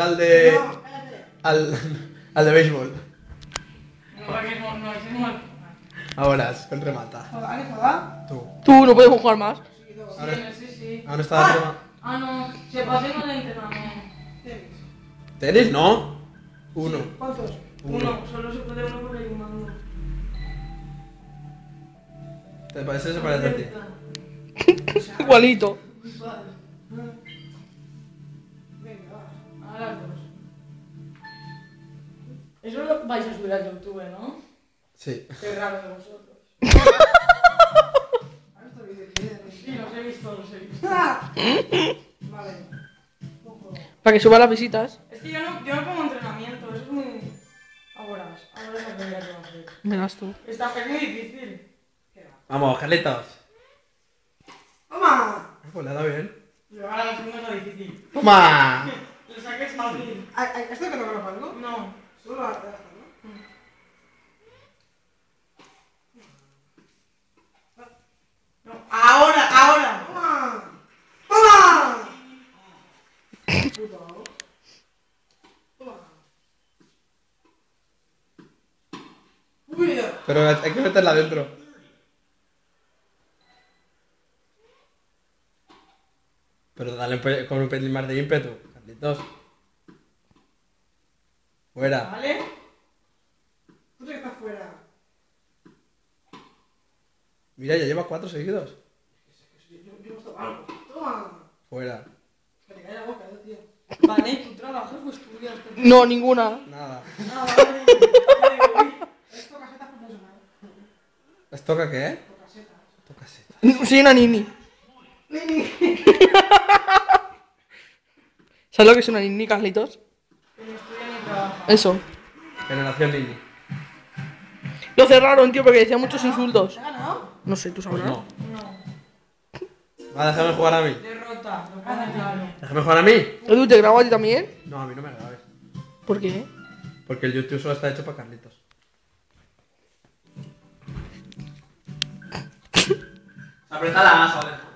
juega al de. No, al, al de béisbol. No. Ahora, es con remata. Joda, ¿alguien joda? Tú. Tú no podemos jugar más. Ahora- Sí, sí, sí. Aún está la rema- Ah, no, se pasó con el entrenamiento. Tenis. ¿Tenis? No. Uno. Sí, ¿Cuántos? Uno, solo se puede uno porque hay un mando. ¿Te parece se parece a ti? Igualito. Venga, va. A las dos. Eso lo vais a subir a YouTube, ¿no? Sí. Qué raro de vosotros. Sí, los he visto, los he visto. Vale. Para que suba las visitas. Es que yo no, yo no pongo entrenamiento, eso es muy... Ahora, ahora es lo que voy a hacer. Verás tú. Está es muy difícil. Vamos, Carlitos. ¡Toma! Pues le ha dado bien. Yo ahora la segunda es la difícil. ¡Toma! ¿Esto que no me lo algo? No. Solo la la- ¿no? No. Ahora, ahora. ¡Toma! ¡Toma! Pero hay que meterla dentro. Pero dale con un pelín más de ímpetu, Carlitos. Fuera. ¿Vale? tú que estás fuera. Mira, ya lleva cuatro seguidos. Yo, yo, yo he puesto algo. Toma. Fuera. Que te cae la boca, tío. Vale, ¿y tú trabajas o estudias? No, ninguna. Nada. Ah, vale. Esto caseta profesional. ¿Les toca qué? Esto caseta. Toca seta. Soy una nini. Nini. ¿Sabes lo que es una nini, Carlitos? Eso. Generación Nini. Lo cerraron, tío, porque decía muchos insultos. ¿Te ha ganado? No sé, tú Pues sabrás. no. No. Va, déjame jugar a mí. Derrota. Déjame jugar a mí. Edu, ¿te grabo a ti también? No, a mí no me grabes. ¿Por qué? Porque el YouTube solo está hecho para Carlitos. Apretala más, joder.